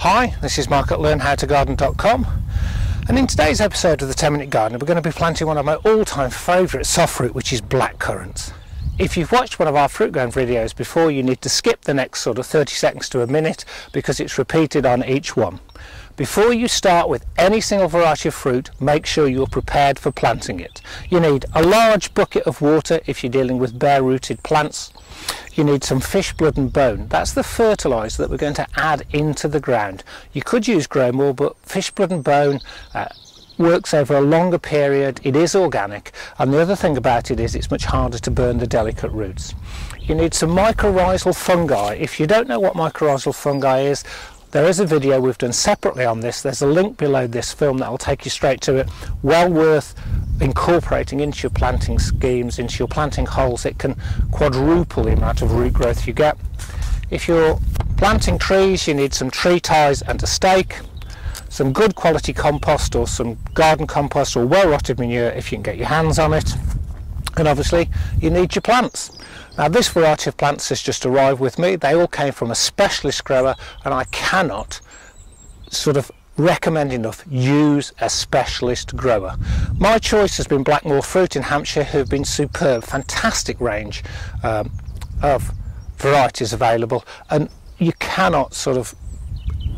Hi, this is Mark at learnhowtogarden.com and in today's episode of the 10 Minute Gardener we're going to be planting one of my all-time favourite soft fruit which is blackcurrants. If you've watched one of our fruit grown videos before you need to skip the next sort of 30 seconds to a minute because it's repeated on each one. Before you start with any single variety of fruit, make sure you're prepared for planting it. You need a large bucket of water if you're dealing with bare rooted plants. You need some fish blood and bone. That's the fertiliser that we're going to add into the ground. You could use Growmore, but fish blood and bone uh, works over a longer period, it is organic, and the other thing about it is it's much harder to burn the delicate roots. You need some mycorrhizal fungi. If you don't know what mycorrhizal fungi is, there is a video we've done separately on this. There's a link below this film that will take you straight to it. Well worth incorporating into your planting schemes, into your planting holes. It can quadruple the amount of root growth you get. If you're planting trees, you need some tree ties and a stake, some good quality compost or some garden compost or well rotted manure if you can get your hands on it. And obviously you need your plants. Now this variety of plants has just arrived with me. They all came from a specialist grower and I cannot sort of recommend enough use a specialist grower. My choice has been Blackmoor Fruit in Hampshire who have been superb, fantastic range um, of varieties available and you cannot sort of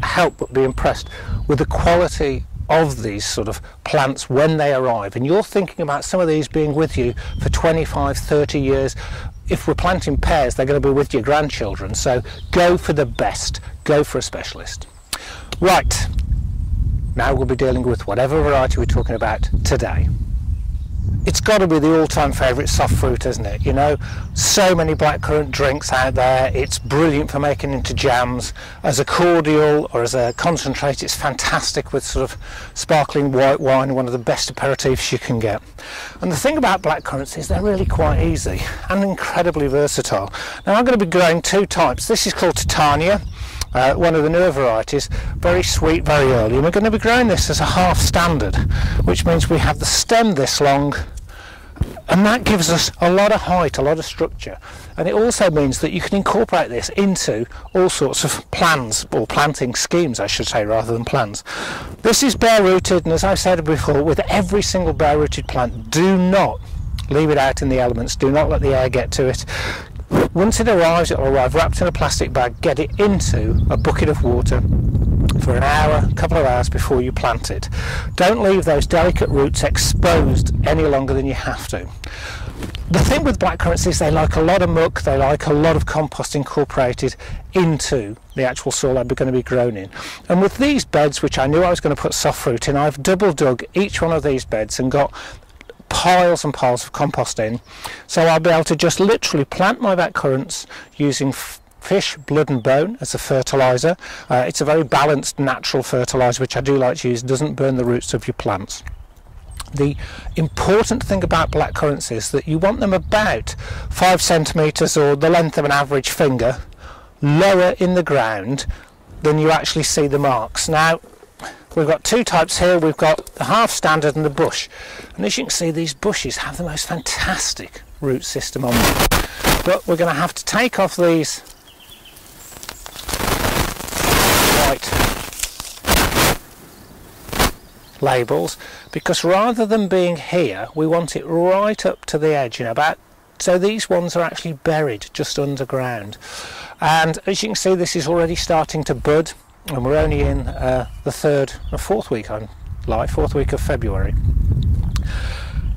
help but be impressed with the quality of these sort of plants when they arrive and you're thinking about some of these being with you for 25 30 years if we're planting pears, they're going to be with your grandchildren. So go for the best. Go for a specialist. Right. Now we'll be dealing with whatever variety we're talking about today it's got to be the all-time favourite soft fruit, isn't it? You know, so many blackcurrant drinks out there. It's brilliant for making into jams. As a cordial or as a concentrate, it's fantastic with sort of sparkling white wine, one of the best aperitifs you can get. And the thing about blackcurrants is they're really quite easy and incredibly versatile. Now I'm going to be growing two types. This is called Titania. Uh, one of the newer varieties, very sweet, very early. And we're going to be growing this as a half standard, which means we have the stem this long and that gives us a lot of height, a lot of structure. And it also means that you can incorporate this into all sorts of plans, or planting schemes, I should say, rather than plans. This is bare rooted, and as I said before, with every single bare rooted plant, do not leave it out in the elements, do not let the air get to it. Once it arrives, it will arrive wrapped in a plastic bag, get it into a bucket of water, for an hour, a couple of hours before you plant it. Don't leave those delicate roots exposed any longer than you have to. The thing with blackcurrants is they like a lot of muck, they like a lot of compost incorporated into the actual soil they're going to be grown in. And with these beds, which I knew I was going to put soft fruit in, I've double dug each one of these beds and got piles and piles of compost in. So I'll be able to just literally plant my blackcurrants using fish, blood and bone as a fertiliser. Uh, it's a very balanced natural fertiliser which I do like to use, it doesn't burn the roots of your plants. The important thing about blackcurrants is that you want them about 5 centimetres or the length of an average finger lower in the ground than you actually see the marks. Now we've got two types here, we've got the half standard and the bush and as you can see these bushes have the most fantastic root system on them but we're going to have to take off these white labels because rather than being here we want it right up to the edge know about so these ones are actually buried just underground. And as you can see this is already starting to bud and we're only in uh, the third or fourth week on live fourth week of February.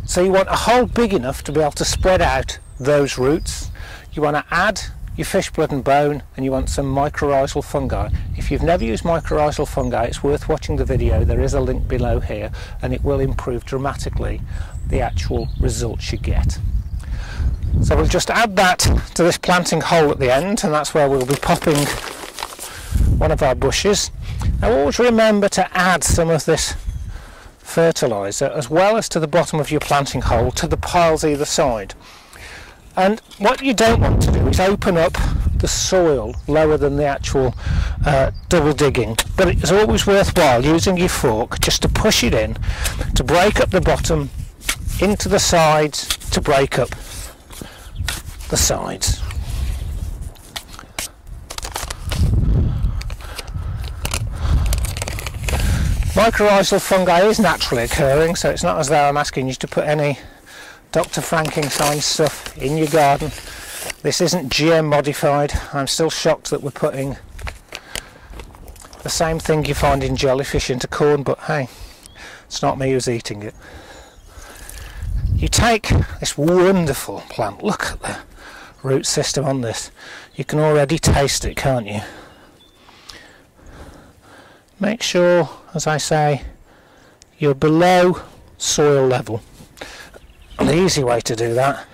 So you want a hole big enough to be able to spread out those roots. You want to add your fish blood and bone and you want some mycorrhizal fungi. If you've never used mycorrhizal fungi it's worth watching the video, there is a link below here and it will improve dramatically the actual results you get. So we'll just add that to this planting hole at the end and that's where we'll be popping one of our bushes. Now always remember to add some of this fertiliser as well as to the bottom of your planting hole to the piles either side. And what you don't want to do is open up the soil lower than the actual uh, double digging. But it's always worthwhile using your fork just to push it in, to break up the bottom, into the sides, to break up the sides. Mycorrhizal fungi is naturally occurring, so it's not as though I'm asking you to put any Dr. Frankenstein stuff in your garden. This isn't GM modified. I'm still shocked that we're putting the same thing you find in jellyfish into corn, but hey, it's not me who's eating it. You take this wonderful plant, look at the root system on this. You can already taste it, can't you? Make sure, as I say, you're below soil level. The easy way to do that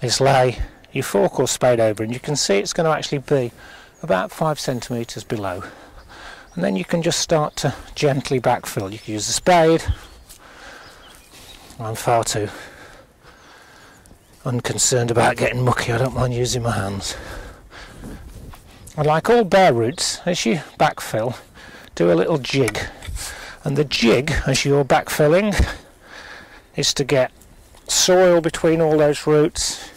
is lay your fork or spade over and you can see it's going to actually be about five centimetres below and then you can just start to gently backfill. You can use a spade. I'm far too unconcerned about getting mucky, I don't mind using my hands. And like all bare roots, as you backfill, do a little jig. And the jig, as you're backfilling, is to get soil between all those roots,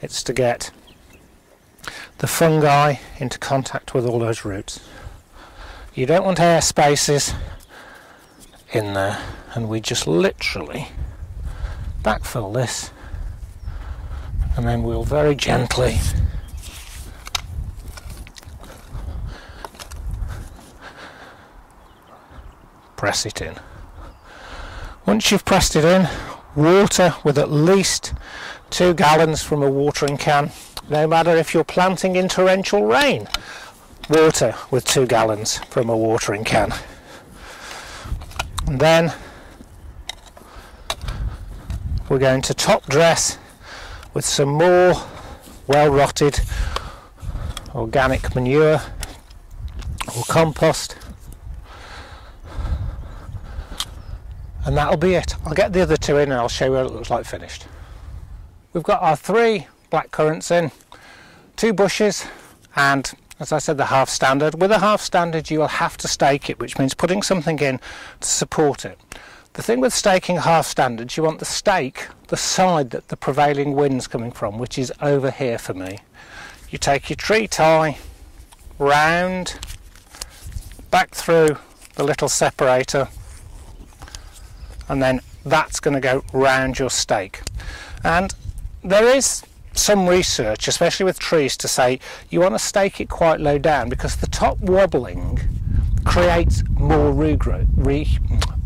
it's to get the fungi into contact with all those roots you don't want air spaces in there and we just literally backfill this and then we'll very gently press it in. Once you've pressed it in, water with at least two gallons from a watering can, no matter if you're planting in torrential rain water with two gallons from a watering can. And then we're going to top dress with some more well rotted organic manure or compost and that'll be it. I'll get the other two in and I'll show you what it looks like finished. We've got our three black currants in, two bushes and as I said, the half standard. With a half standard, you will have to stake it, which means putting something in to support it. The thing with staking half standards, you want the stake, the side that the prevailing wind's coming from, which is over here for me. You take your tree tie round, back through the little separator, and then that's going to go round your stake. And there is some research, especially with trees, to say you want to stake it quite low down because the top wobbling creates more root growth,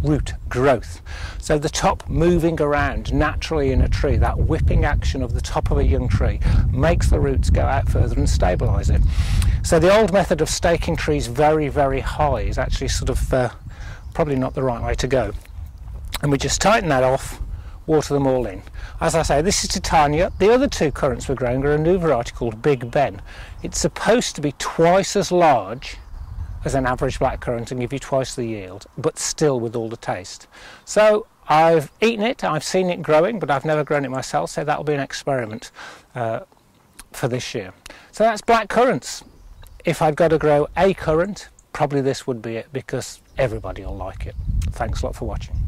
root growth. So the top moving around naturally in a tree, that whipping action of the top of a young tree makes the roots go out further and stabilise it. So the old method of staking trees very, very high is actually sort of uh, probably not the right way to go. And we just tighten that off water them all in. As I say, this is Titania. The other two currants we're growing are a new variety called Big Ben. It's supposed to be twice as large as an average black currant and give you twice the yield, but still with all the taste. So I've eaten it, I've seen it growing, but I've never grown it myself, so that'll be an experiment uh, for this year. So that's black currants. If I've got to grow a currant, probably this would be it because everybody will like it. Thanks a lot for watching.